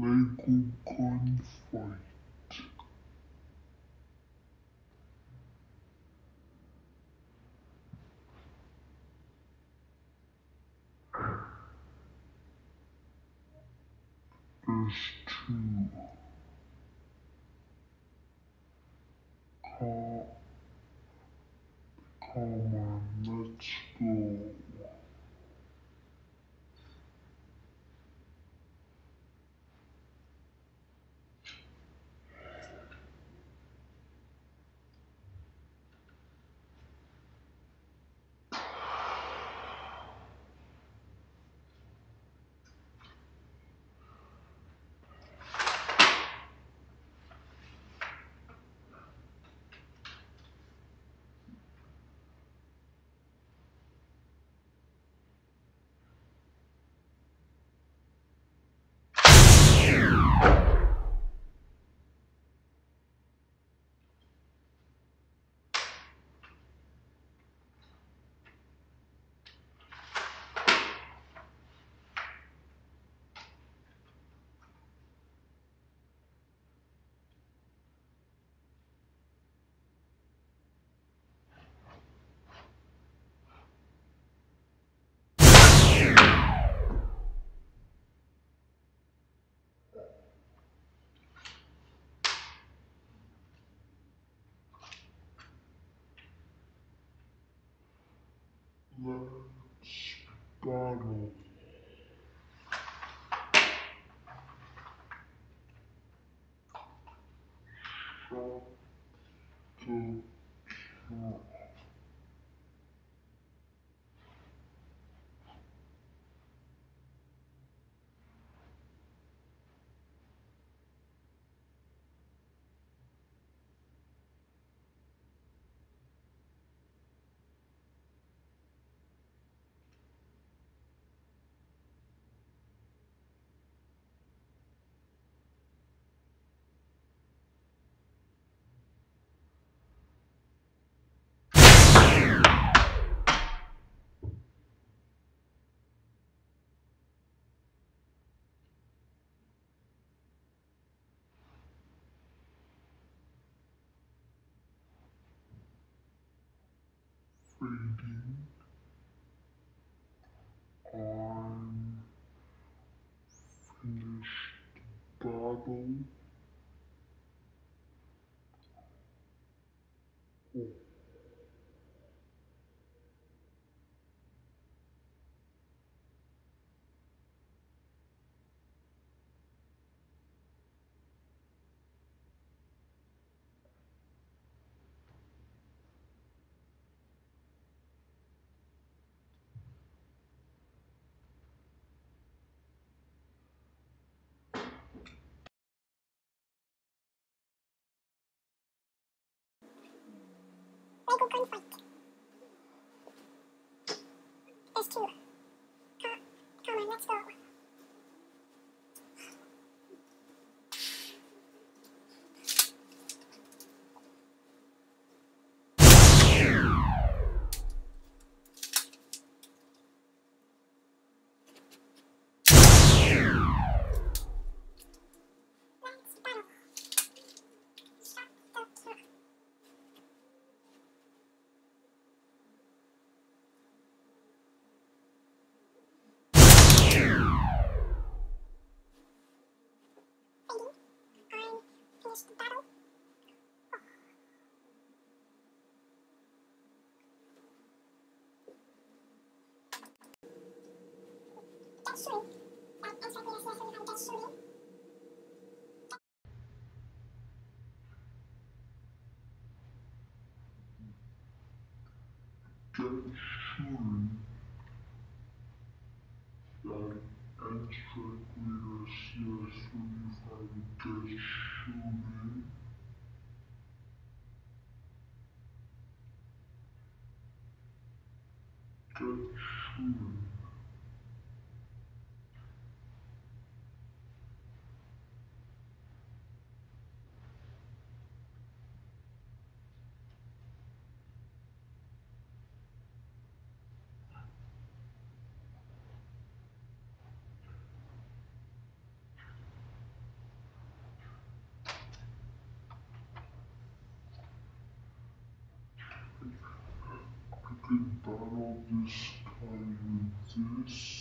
Lego gunfight. There's two. Come on, let's go. Let's Reading on finished battle. Oh. Lego gunfight. Shooting. Get shooting. Battle this guy with this.